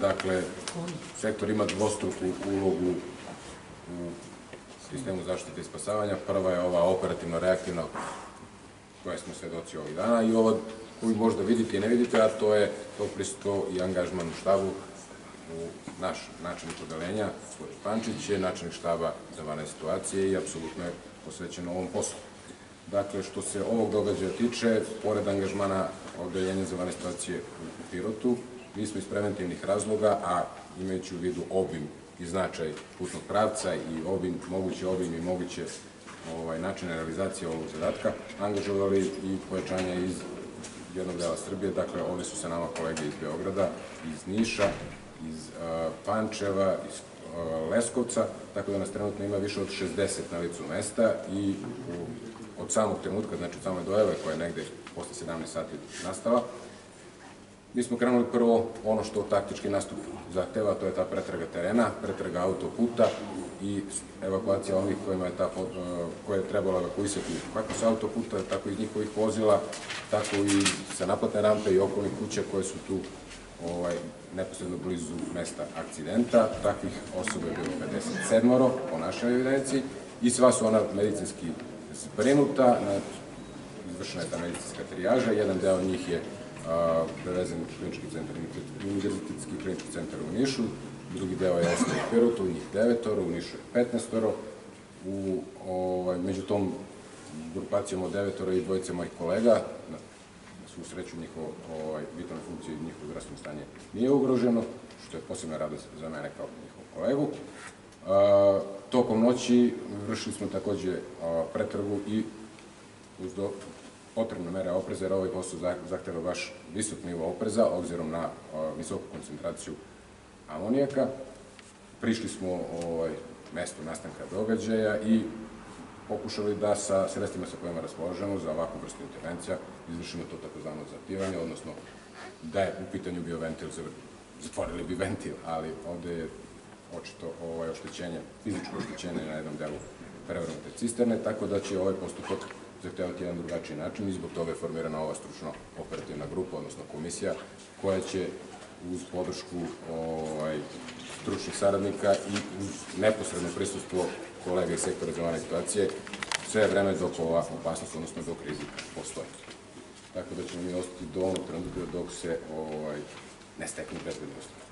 dakle, sektor ima dvostruku ulogu u sistemu zaštite i spasavanja. Prva je ova operativno-reaktivna koje smo svedoci ovih dana i ovo koju možda vidite i ne vidite, a to je to prisustvo i angažman u štabu u naš načelnik podelenja, gospodin Pančić je načelnik štaba za vane situacije i apsolutno je posvećen ovom poslu. Dakle, što se ovog događaja tiče, pored angažmana odeljenja za vane situacije u Pirotu, mi smo iz preventivnih razloga, a imajući u vidu obim i značaj putnog pravca i obim, mogući obim i moguće ovaj, načine realizacije ovog zadatka, angažovali i pojačanje iz jednog dela Srbije, dakle ovde su sa nama kolege iz Beograda, iz Niša, iz uh, Pančeva, iz uh, Leskovca, tako da nas trenutno ima više od 60 na licu mesta i u, od samog trenutka, znači od same dojave koja je negde posle 17 sati nastala, Mi smo krenuli prvo ono što taktički nastup zahteva, to je ta pretraga terena, pretraga autoputa i evakuacija onih kojima je ta, e, koje je trebalo evakuisati kako sa autoputa, tako i iz njihovih vozila, tako i sa naplatne rampe i okolnih kuća koje su tu ovaj, neposredno blizu mesta akcidenta. Takvih osoba je bilo 57 po našoj evidenciji i sva su ona medicinski zbrinuta, izvršena je ta medicinska trijaža, jedan deo njih je prevezen u klinički centar, univerzitetski klinički centar u Nišu, drugi deo je ostao u Pirotu, njih devetoro, u Nišu je 15 u, ovaj, među tom grupacijom od devetoro i dvojice mojih kolega, na svu sreću njihovo ovaj, vitalne funkcije i njihovo zdravstveno stanje nije ugroženo, što je posebna radost za mene kao njihov kolegu. A, tokom noći vršili smo takođe a, pretragu i uz do, potrebne mere opreza, jer ovaj posao zahteva baš visok nivo opreza, obzirom na visoku koncentraciju amonijaka. Prišli smo ovaj, mesto nastanka događaja i pokušali da sa sredstvima sa kojima raspolažemo za ovakvu vrstu intervencija izvršimo to takozvano zativanje, odnosno da je u pitanju bio ventil, zatvorili bi ventil, ali ovde je očito ovaj oštećenje, fizičko oštećenje na jednom delu prevrnute cisterne, tako da će ovaj postupak zahtevati jedan drugačiji način i zbog toga je formirana ova stručno operativna grupa, odnosno komisija, koja će uz podršku ovaj, stručnih saradnika i uz neposredno prisustvo kolega iz sektora za vane situacije sve vreme dok ova opasnost, odnosno dok rizik postoji. Tako da ćemo mi ostati do onog trenutka dok se ovaj, ne steknu bezbednosti.